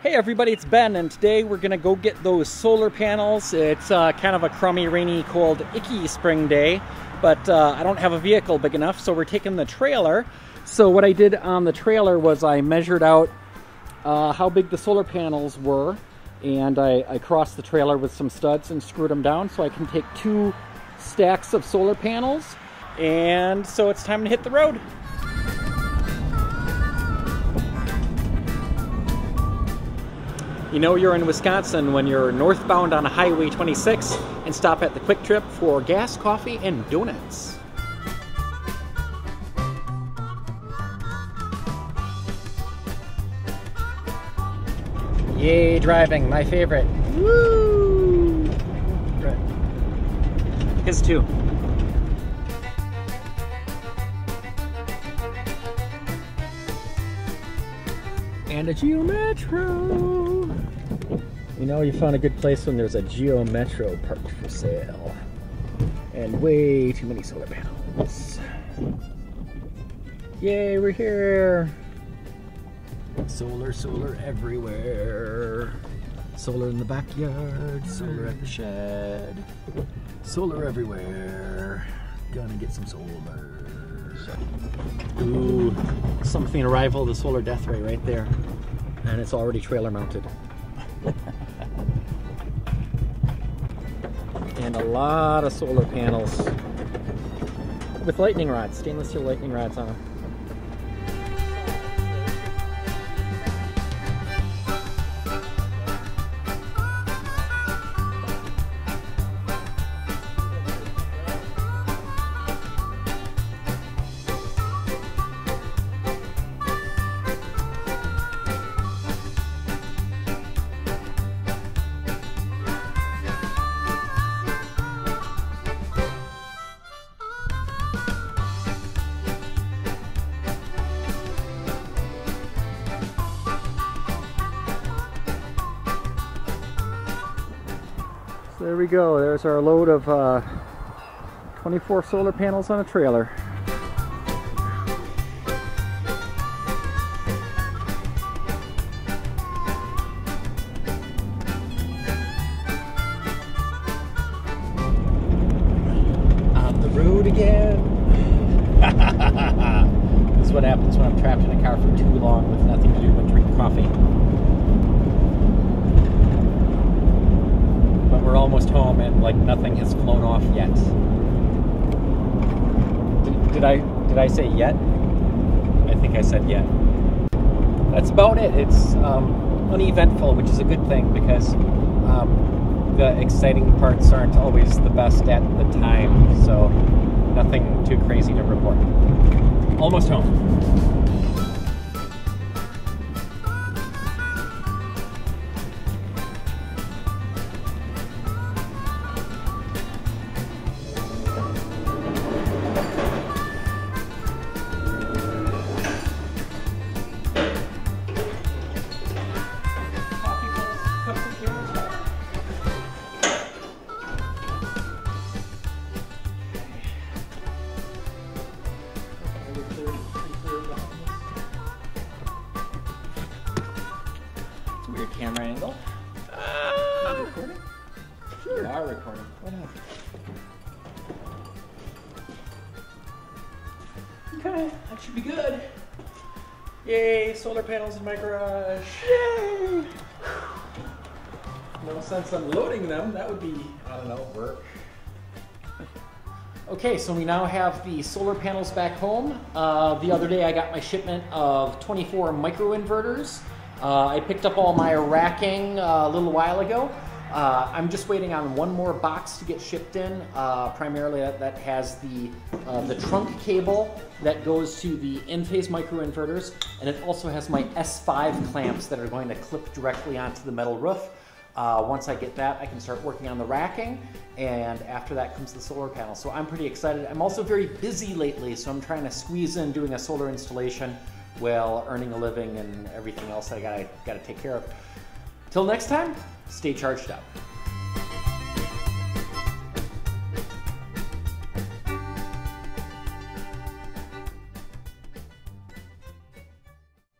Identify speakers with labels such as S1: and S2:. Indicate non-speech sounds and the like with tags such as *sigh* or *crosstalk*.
S1: Hey everybody, it's Ben, and today we're gonna go get those solar panels. It's uh, kind of a crummy, rainy, cold, icky spring day, but uh, I don't have a vehicle big enough, so we're taking the trailer. So what I did on the trailer was I measured out uh, how big the solar panels were, and I, I crossed the trailer with some studs and screwed them down so I can take two stacks of solar panels. And so it's time to hit the road. You know you're in Wisconsin when you're northbound on Highway 26 and stop at the Kwik Trip for gas, coffee, and donuts. Yay, driving, my favorite. Woo! His too. And a Geo Metro. You know you found a good place when there's a Geo Metro parked for sale. And way too many solar panels. Yay, we're here. Solar, solar everywhere. Solar in the backyard, solar at the shed. Solar everywhere. Gonna get some solar. Ooh, something to rival the solar death ray right there. And it's already trailer mounted. And a lot of solar panels with lightning rods, stainless steel lightning rods on them. There we go. There's our load of uh, 24 solar panels on a trailer. On the road again. *laughs* this is what happens when I'm trapped in a car for too long with nothing to do but drink coffee. We're home and like nothing has flown off yet. Did, did, I did I say yet? I think I said yet. That's about it. It's um, uneventful, which is a good thing because um, the exciting parts aren't always the best at the time. So nothing too crazy to report. Almost home. Weird camera angle. Uh, recording? Sure. You are recording. Whatever. Okay, that should be good. Yay, solar panels in my garage. Yay! No sense unloading them. That would be, I don't know, work. Okay, so we now have the solar panels back home. Uh, the other day I got my shipment of 24 microinverters. Uh, I picked up all my racking uh, a little while ago. Uh, I'm just waiting on one more box to get shipped in. Uh, primarily, that, that has the uh, the trunk cable that goes to the Enphase microinverters, and it also has my S5 clamps that are going to clip directly onto the metal roof. Uh, once I get that, I can start working on the racking, and after that comes the solar panel. So I'm pretty excited. I'm also very busy lately, so I'm trying to squeeze in doing a solar installation while earning a living and everything else I gotta gotta take care of. Till next time, stay charged up.